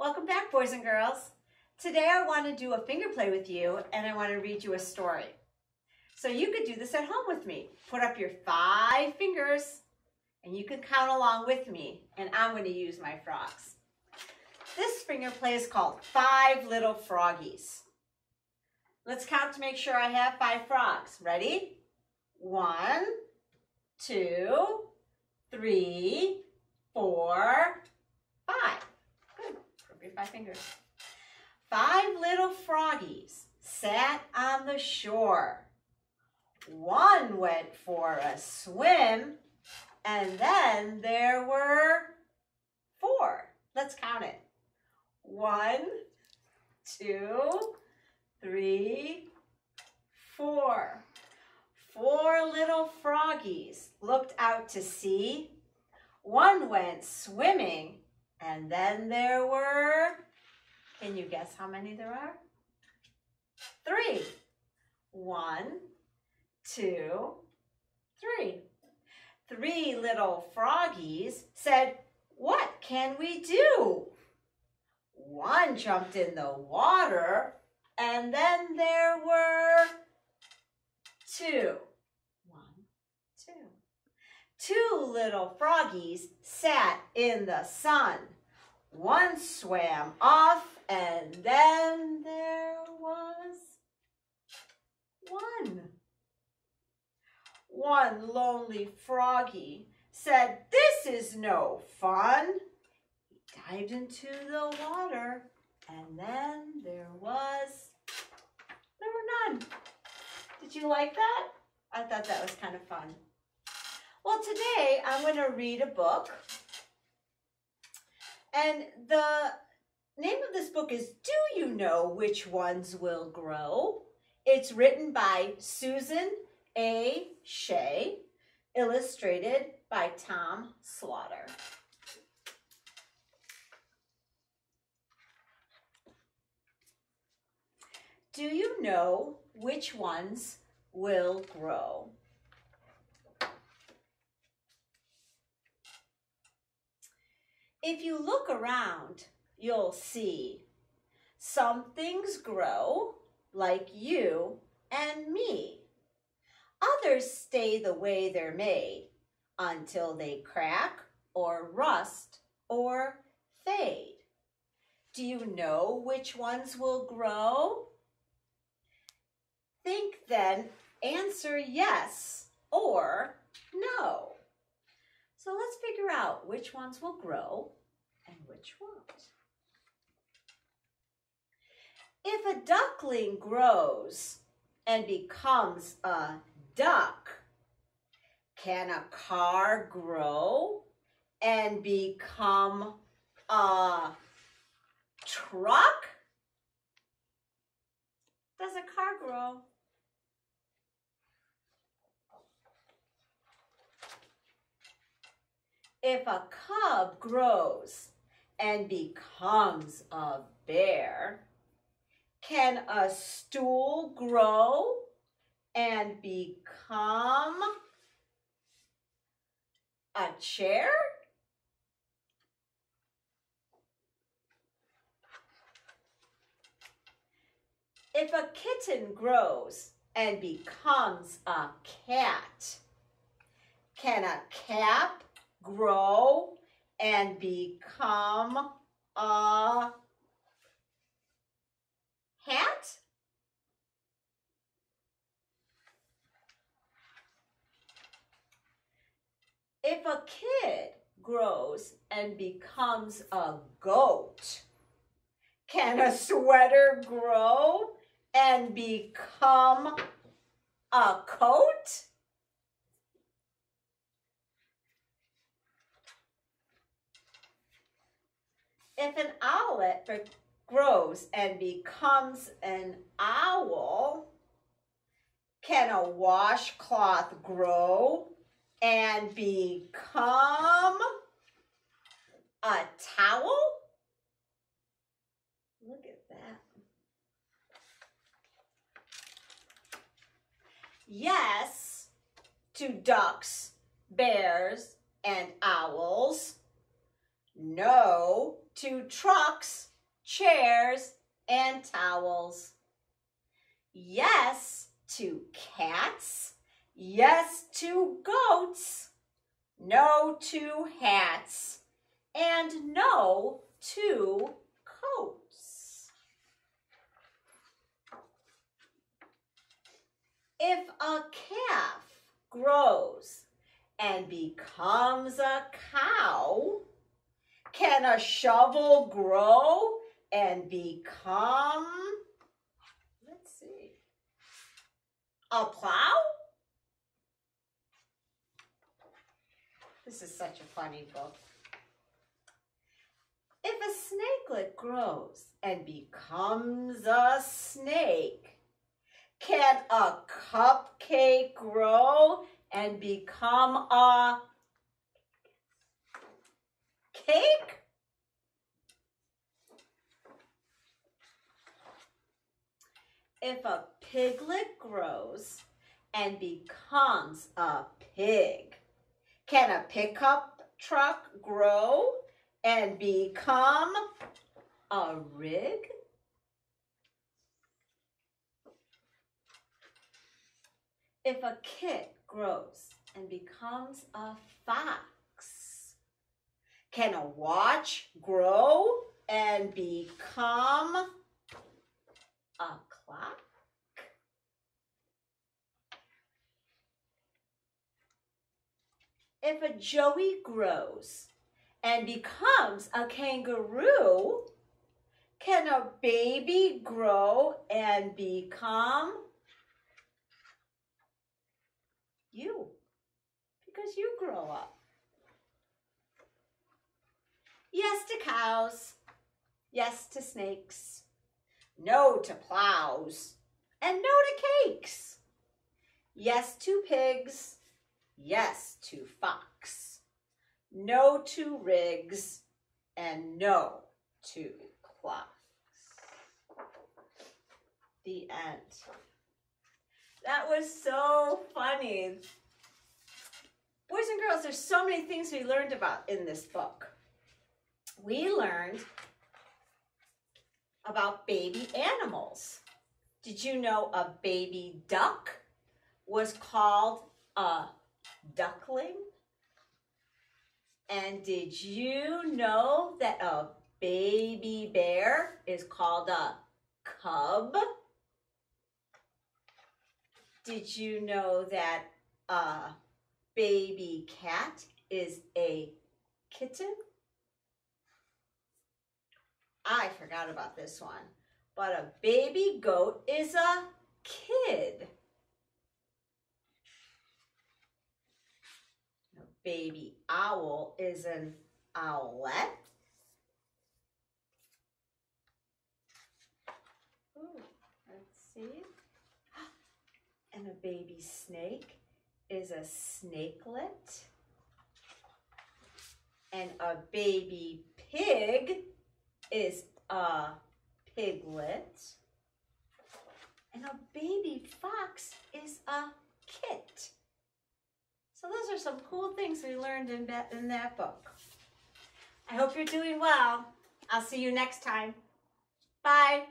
Welcome back, boys and girls. Today I want to do a finger play with you and I want to read you a story. So you could do this at home with me. Put up your five fingers and you can count along with me and I'm going to use my frogs. This finger play is called Five Little Froggies. Let's count to make sure I have five frogs. Ready? One, two, three, four. Five fingers. Five little froggies sat on the shore. One went for a swim, and then there were four. Let's count it. One, two, three, four. Four little froggies looked out to sea. One went swimming, and then there were, can you guess how many there are? Three. One, two, three. Three little froggies said, what can we do? One jumped in the water, and then there were two. One, two. Two little froggies sat in the sun. One swam off, and then there was one. One lonely froggy said, This is no fun. He dived into the water, and then there was, there were none. Did you like that? I thought that was kind of fun. Well, today I'm going to read a book. And the name of this book is Do You Know Which Ones Will Grow? It's written by Susan A. Shea, illustrated by Tom Slaughter. Do you know which ones will grow? If you look around, you'll see some things grow like you and me. Others stay the way they're made until they crack or rust or fade. Do you know which ones will grow? Think then, answer yes or no. So let's figure out which ones will grow and which won't. If a duckling grows and becomes a duck, can a car grow and become a truck? Does a car grow? If a cub grows and becomes a bear, can a stool grow and become a chair? If a kitten grows and becomes a cat, can a cap grow and become a hat? If a kid grows and becomes a goat, can a sweater grow and become a coat? If an owlet grows and becomes an owl, can a washcloth grow and become a towel? Look at that. Yes to ducks, bears, and owls. To trucks, chairs, and towels. Yes to cats. Yes to goats. No to hats. And no to coats. If a calf grows and becomes a cow, can a shovel grow and become, let's see, a plow? This is such a funny book. If a snakelet grows and becomes a snake, can a cupcake grow and become a cake? If a piglet grows and becomes a pig, can a pickup truck grow and become a rig? If a kit grows and becomes a fox, can a watch grow and become a clock? If a joey grows and becomes a kangaroo, can a baby grow and become you? Because you grow up. Yes to cows. Yes to snakes. No to plows. And no to cakes. Yes to pigs. Yes to fox. No to rigs. And no to clocks. The end. That was so funny. Boys and girls, there's so many things we learned about in this book. We learned about baby animals. Did you know a baby duck was called a duckling? And did you know that a baby bear is called a cub? Did you know that a baby cat is a kitten? I forgot about this one. But a baby goat is a kid. A baby owl is an owlet. Ooh, let's see. And a baby snake is a snakelet. And a baby pig is a piglet. And a baby fox is a kit. So those are some cool things we learned in that, in that book. I hope you're doing well. I'll see you next time. Bye.